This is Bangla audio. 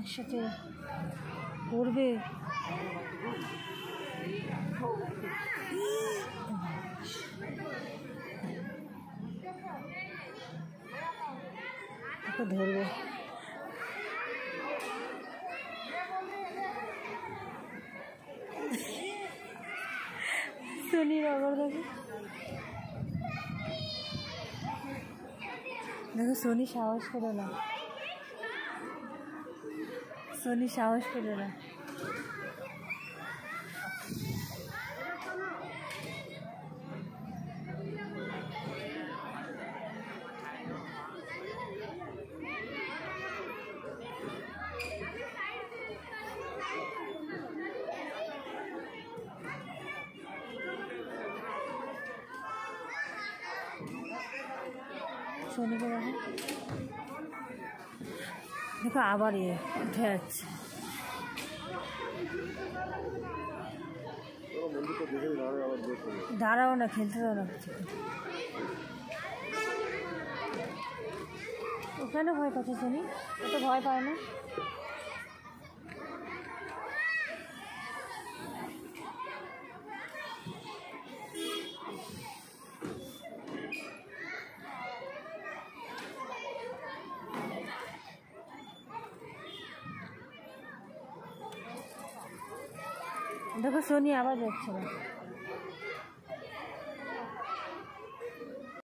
একসাথে পড়বে ধরবে। সোনির আবার দেখো। দেখো সোনি সাহস করে না। সোনি সাহস করে না সোনিকে দেখো দেখো আবার ইয়ে উঠে যাচ্ছে। দাঁড়াও না, খেলতে দাও না। ওখানে ভয় পাচ্ছে, শুনি? ও তো ভয় পায় না? দেখো সোনি আবার যাচ্ছে না।